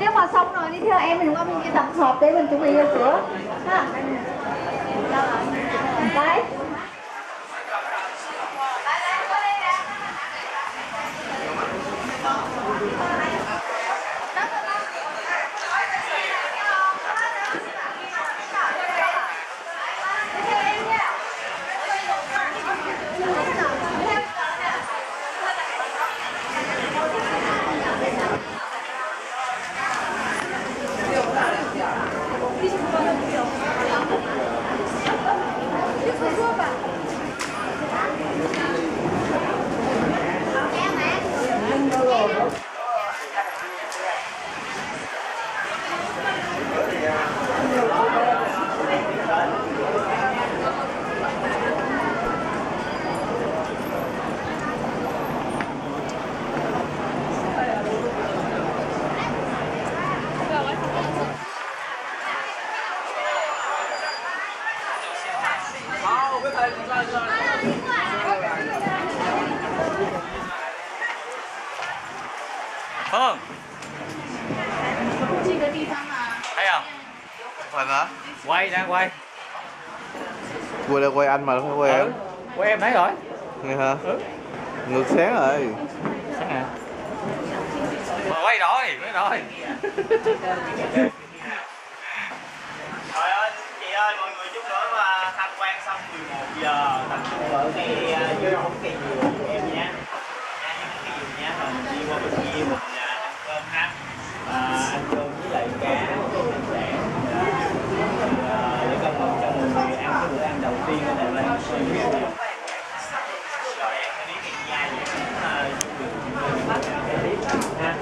nếu mà xong rồi, đi theo em mình qua mình kia tập hợp để mình chuẩn bị vô cửa. Ha. Phương Thấy không? Phần hả? Quay ra quay Quay là quay anh mà không phải quay ừ. em Quay em thấy rồi Nghe hả? Ừ. Ngược sáng rồi Sáng à Mà quay rồi, quay rồi vợ cây dưới rau cây dừa em nhé. Nha nhé, mà đi qua bên kia mình à, ăn cơm ha. À, ăn cơm với lại cá sẽ à, để con một trong mọi người ăn cái bữa ăn đầu tiên ở Đài Loan rồi, em thấy cái da vậy cũng được ha.